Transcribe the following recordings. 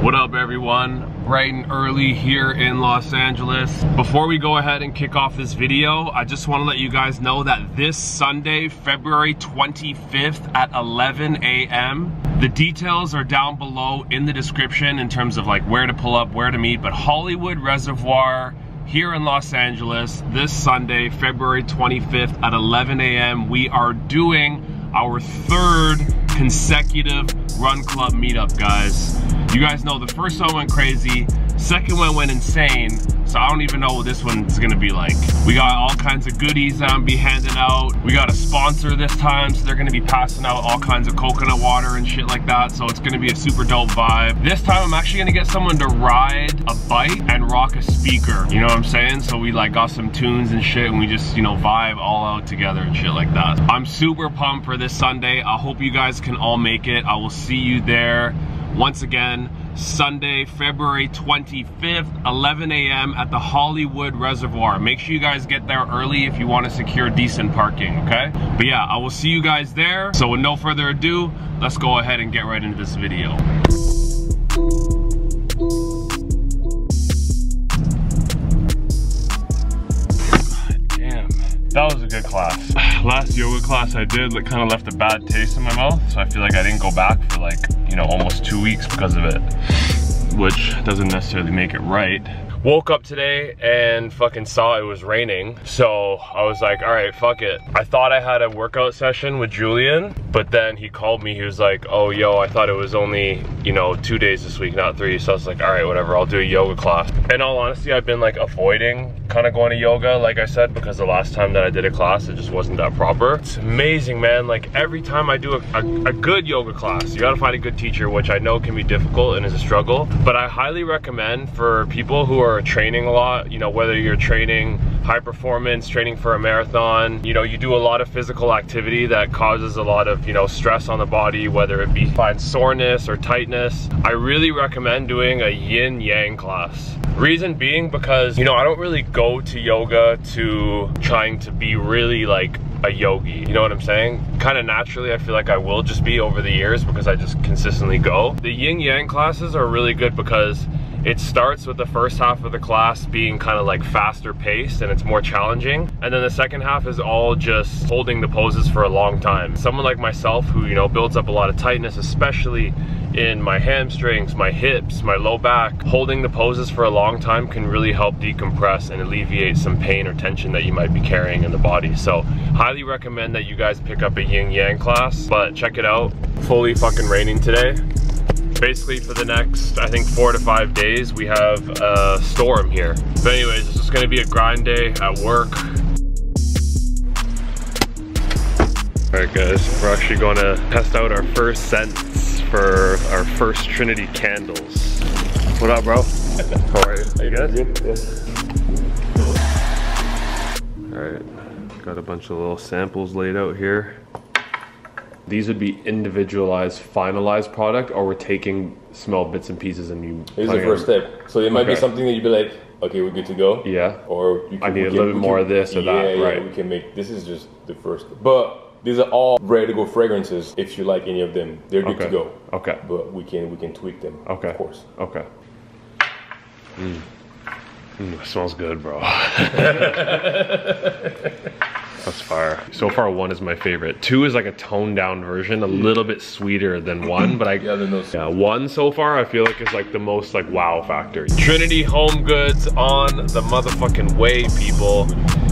What up everyone? Bright and early here in Los Angeles. Before we go ahead and kick off this video, I just want to let you guys know that this Sunday, February 25th at 11 a.m., the details are down below in the description in terms of like where to pull up, where to meet, but Hollywood Reservoir here in Los Angeles this Sunday, February 25th at 11 a.m., we are doing our third consecutive run club meetup, guys. You guys know the first one went crazy, second one went insane, so I don't even know what this one's gonna be like. We got all kinds of goodies that I'm be handing out. We got a sponsor this time, so they're gonna be passing out all kinds of coconut water and shit like that, so it's gonna be a super dope vibe. This time I'm actually gonna get someone to ride a bike and rock a speaker, you know what I'm saying? So we like got some tunes and shit and we just, you know, vibe all out together and shit like that. I'm super pumped for this Sunday. I hope you guys can all make it. I will see you there. Once again, Sunday, February 25th, 11 a.m. at the Hollywood Reservoir. Make sure you guys get there early if you want to secure decent parking, okay? But yeah, I will see you guys there. So with no further ado, let's go ahead and get right into this video. That was a good class. Last yoga class I did like kind of left a bad taste in my mouth, so I feel like I didn't go back for like, know, almost two weeks because of it, which doesn't necessarily make it right. Woke up today and fucking saw it was raining. So I was like, all right, fuck it. I thought I had a workout session with Julian, but then he called me. He was like, oh, yo, I thought it was only, you know, two days this week, not three. So I was like, all right, whatever, I'll do a yoga class. In all honesty, I've been like avoiding kind of going to yoga, like I said, because the last time that I did a class, it just wasn't that proper. It's amazing, man. Like every time I do a, a, a good yoga class, you gotta find a good teacher, which I know can be difficult and is a struggle, but I highly recommend for people who are training a lot, you know, whether you're training high performance, training for a marathon, you know, you do a lot of physical activity that causes a lot of, you know, stress on the body, whether it be find soreness or tightness. I really recommend doing a yin yang class. Reason being because, you know, I don't really go to yoga to trying to be really like a yogi. You know what I'm saying? Kind of naturally, I feel like I will just be over the years because I just consistently go. The yin yang classes are really good because it starts with the first half of the class being kind of like faster paced and it's more challenging. And then the second half is all just holding the poses for a long time. Someone like myself who, you know, builds up a lot of tightness, especially in my hamstrings, my hips, my low back. Holding the poses for a long time can really help decompress and alleviate some pain or tension that you might be carrying in the body. So highly recommend that you guys pick up a yin yang class, but check it out. Fully fucking raining today basically for the next, I think four to five days, we have a storm here. But anyways, it's just gonna be a grind day at work. All right guys, we're actually gonna test out our first scents for our first Trinity candles. What up, bro? How are you? Are you good? Good, All right, got a bunch of little samples laid out here. These would be individualized, finalized product, or we're taking small bits and pieces and you. Here's the first them- step. So it might be something that you'd be like, okay, we're good to go. Yeah. Or you I need a little bit more of this or that, yeah, yeah, right. we can make, this is just the first. But these are all ready to go fragrances. If you like any of them, they're good Okay. to go. Okay. But we can, we can tweak them. Okay. Of course. Okay. Mm. Mm, smells good, bro. That's fire. So far, one is my favorite. Two is like a toned down version, a little bit sweeter than one, but I Yeah, then those. yeah, one so far I feel like is like the most like wow factor. Trinity Home Goods on the motherfucking way, people.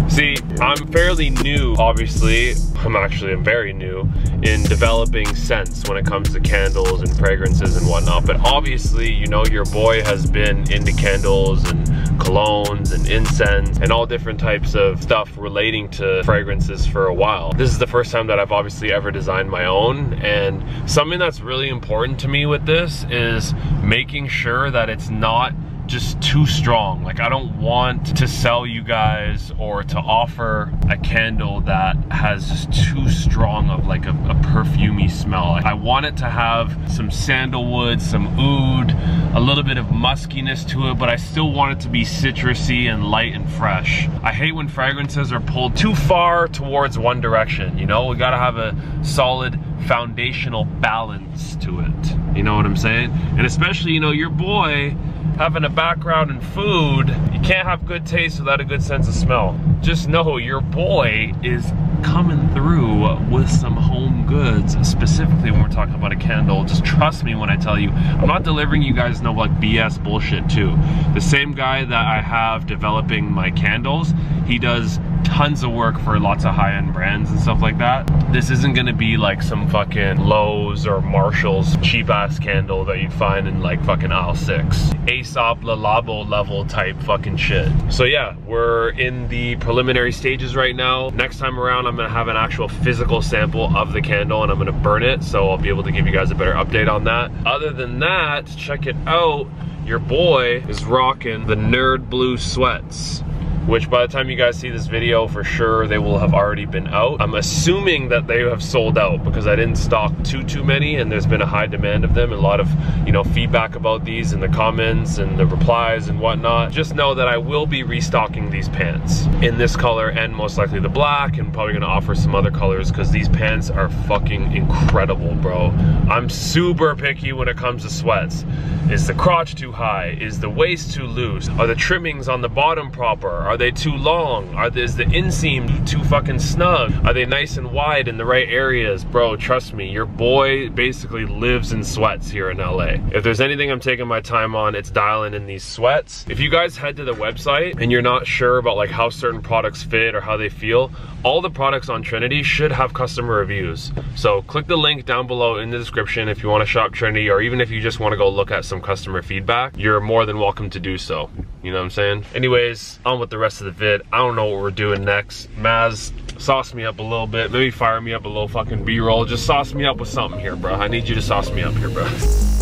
See, I'm fairly new, obviously. I'm actually very new in developing scents when it comes to candles and fragrances and whatnot. But obviously, you know, your boy has been into candles and colognes and incense and all different types of stuff relating to fragrances for a while. This is the first time that I've obviously ever designed my own and something that's really important to me with this is making sure that it's not just too strong. Like I don't want to sell you guys or to offer a candle that has just too strong of like a, a perfumey smell. I want it to have some sandalwood, some oud, a little bit of muskiness to it, but I still want it to be citrusy and light and fresh. I hate when fragrances are pulled too far towards one direction, you know? We gotta have a solid foundational balance to it. You know what I'm saying? And especially, you know, your boy having a background in food, you can't have good taste without a good sense of smell. Just know your boy is coming through with some home goods, specifically when we're talking about a candle. Just trust me when I tell you, I'm not delivering you guys no like BS bullshit too. The same guy that I have developing my candles, he does tons of work for lots of high-end brands and stuff like that. This isn't gonna be like some fucking Lowe's or Marshall's cheap ass candle that you'd find in like fucking aisle six. Aesop Le Labo level type fucking shit. So yeah, we're in the preliminary stages right now. Next time around, I'm gonna have an actual physical sample of the candle and I'm gonna burn it. So I'll be able to give you guys a better update on that. Other than that, check it out. Your boy is rocking the Nerd Blue sweats which by the time you guys see this video, for sure they will have already been out. I'm assuming that they have sold out because I didn't stock too, too many and there's been a high demand of them. A lot of, you know, feedback about these in the comments and the replies and whatnot. Just know that I will be restocking these pants in this color and most likely the black and probably gonna offer some other colors because these pants are fucking incredible, bro. I'm super picky when it comes to sweats. Is the crotch too high? Is the waist too loose? Are the trimmings on the bottom proper? Are they too long? Are is the inseam too fucking snug? Are they nice and wide in the right areas? Bro, trust me, your boy basically lives in sweats here in LA. If there's anything I'm taking my time on, it's dialing in these sweats. If you guys head to the website and you're not sure about like how certain products fit or how they feel, all the products on Trinity should have customer reviews. So click the link down below in the description if you want to shop Trinity or even if you just want to go look at some customer feedback, you're more than welcome to do so. You know what I'm saying? Anyways, on with the rest of the vid. I don't know what we're doing next. Maz, sauce me up a little bit. Maybe fire me up a little fucking B-roll. Just sauce me up with something here, bro. I need you to sauce me up here, bro.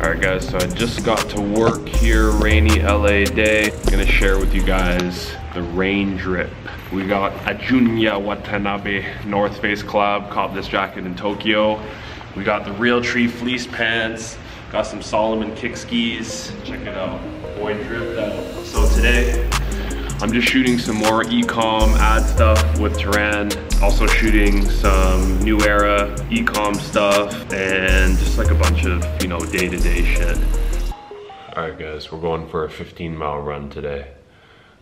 Alright guys, so I just got to work here, rainy LA day. I'm gonna share with you guys the rain drip. We got a Junya Watanabe North Face collab, caught this jacket in Tokyo. We got the Realtree fleece pants, got some Salomon kick skis. Check it out, boy. So today, I'm just shooting some more ecom ad stuff with Turan. Also shooting some new era ecom stuff and just like a bunch of, you know, day-to-day -day shit. All right guys, we're going for a 15 mile run today.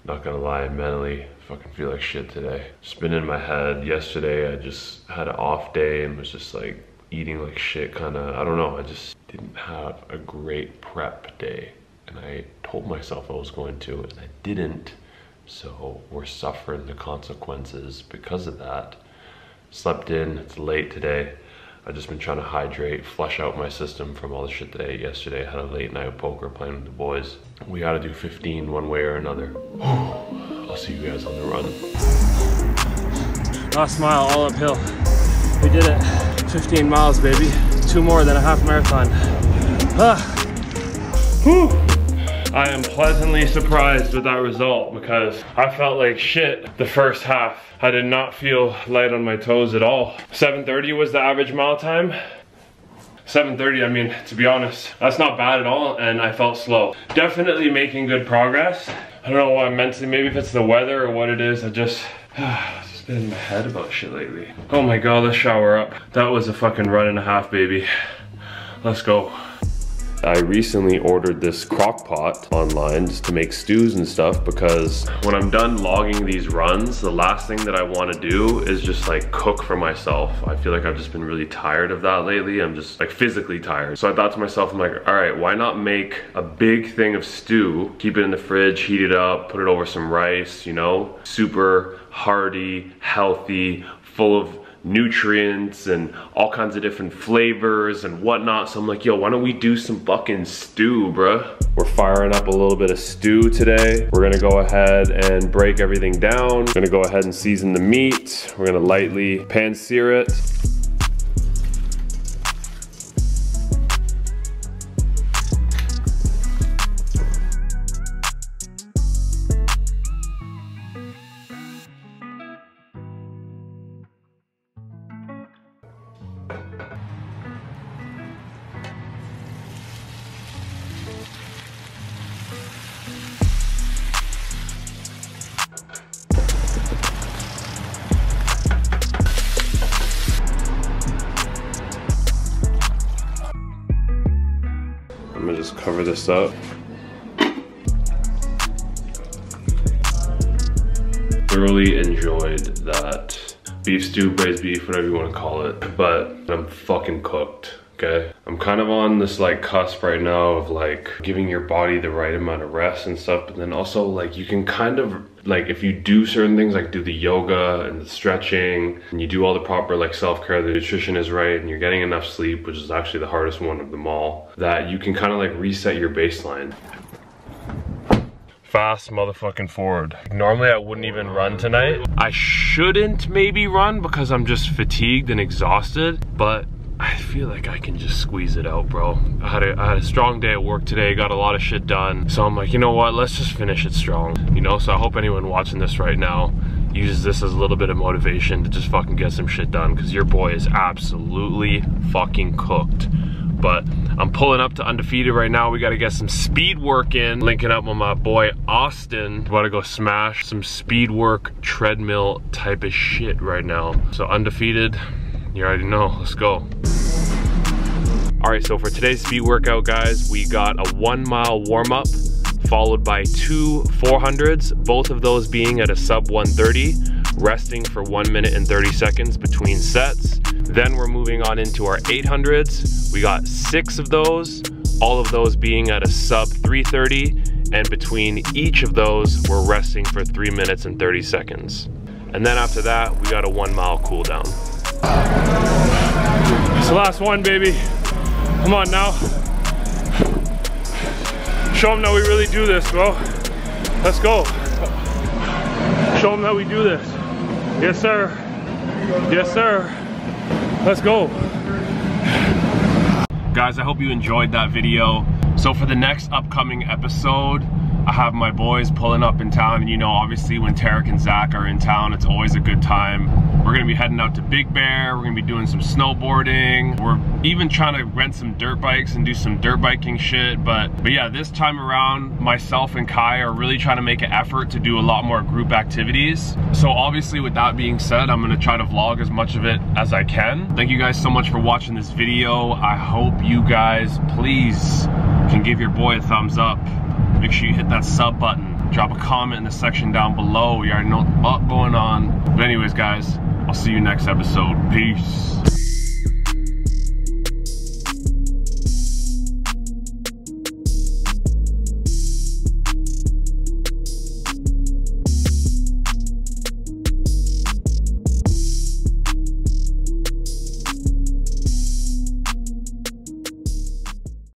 Not gonna lie, mentally fucking feel like shit today. In my head. Yesterday I just had an off day and was just like eating like shit kinda, I don't know, I just didn't have a great prep day. And I told myself I was going to and I didn't. So we're suffering the consequences because of that. Slept in, it's late today. I've just been trying to hydrate, flush out my system from all the shit that I ate yesterday. I had a late night poker playing with the boys. We gotta do 15 one way or another. I'll see you guys on the run. Last mile, all uphill. We did it. 15 miles, baby. Two more than a half marathon. Ah. I am pleasantly surprised with that result because I felt like shit the first half. I did not feel light on my toes at all. 7.30 was the average mile time. 7.30, I mean, to be honest, that's not bad at all, and I felt slow. Definitely making good progress. I don't know why mentally, maybe if it's the weather or what it is, I just been in my head about shit lately. Oh my god, let's shower up. That was a fucking run and a half, baby. Let's go. I recently ordered this crock pot online just to make stews and stuff because when I'm done logging these runs, the last thing that I want to do is just like cook for myself. I feel like I've just been really tired of that lately. I'm just like physically tired. So I thought to myself, I'm like, all right, why not make a big thing of stew, keep it in the fridge, heat it up, put it over some rice, you know? Super hearty, healthy, full of nutrients and all kinds of different flavors and whatnot. So I'm like, yo, why don't we do some fucking stew, bruh? We're firing up a little bit of stew today. We're gonna go ahead and break everything down. We're gonna go ahead and season the meat. We're gonna lightly pan sear it. Cover this up. Thoroughly enjoyed that beef stew, braised beef, whatever you want to call it, but I'm fucking cooked okay? I'm kind of on this like cusp right now of like giving your body the right amount of rest and stuff, but then also like you can kind of like if you do certain things like do the yoga and the stretching and you do all the proper like self-care the nutrition is right and you're getting enough sleep which is actually the hardest one of them all that you can kind of like reset your baseline fast motherfucking forward. Normally I wouldn't even run tonight. I shouldn't maybe run because I'm just fatigued and exhausted, but I feel like I can just squeeze it out, bro. I had, a, I had a strong day at work today, got a lot of shit done. So I'm like, you know what, let's just finish it strong. You know, so I hope anyone watching this right now uses this as a little bit of motivation to just fucking get some shit done because your boy is absolutely fucking cooked. But I'm pulling up to undefeated right now. We got to get some speed work in. Linking up with my boy Austin. Want to go smash some speed work treadmill type of shit right now. So undefeated, you already know, let's go. All right, so for today's speed workout, guys, we got a one mile warm up followed by two 400s, both of those being at a sub 130, resting for one minute and 30 seconds between sets. Then we're moving on into our 800s. We got six of those, all of those being at a sub 330, and between each of those, we're resting for three minutes and 30 seconds. And then after that, we got a one mile cool down. It's the last one, baby. Come on now. Show them that we really do this, bro. Let's go. Show them that we do this. Yes, sir. Yes, sir. Let's go. Guys, I hope you enjoyed that video. So for the next upcoming episode, I have my boys pulling up in town and you know obviously when Tarek and Zach are in town it's always a good time. We're gonna be heading out to Big Bear, we're gonna be doing some snowboarding, we're even trying to rent some dirt bikes and do some dirt biking shit but but yeah this time around myself and Kai are really trying to make an effort to do a lot more group activities. So obviously with that being said I'm gonna try to vlog as much of it as I can. Thank you guys so much for watching this video. I hope you guys please can give your boy a thumbs up make sure you hit that sub button. Drop a comment in the section down below. We already know what going on. But anyways, guys, I'll see you next episode. Peace.